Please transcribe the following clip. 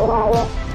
Orang.